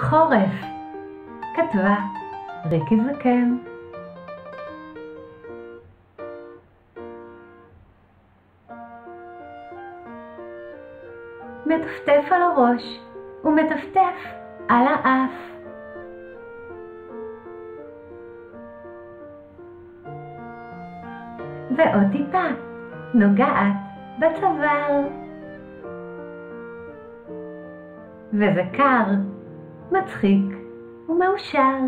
חורף, כתבה ריקי זקן. מטפטף על הראש ומטפטף על האף. ועוד טיפה נוגעת בצוואר. וזה קר, מצחיק ומאושר.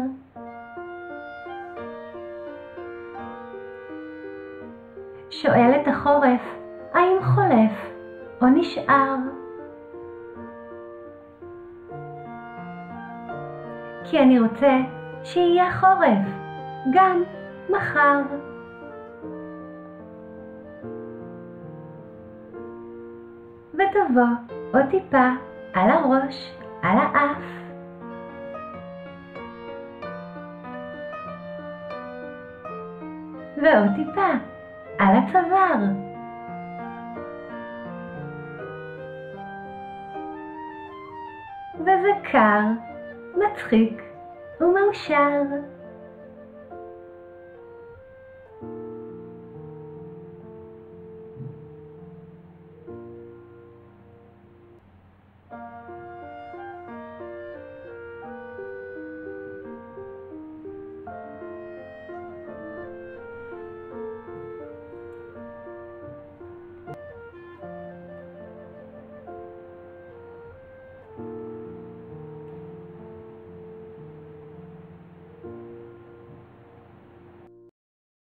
שואל את החורף, האם חולף או נשאר? כי אני רוצה שיהיה חורף, גם מחר. ותבוא עוד טיפה על הראש, על האף. ועוד טיפה על הצוואר. וזה קר, מצחיק ומאושר.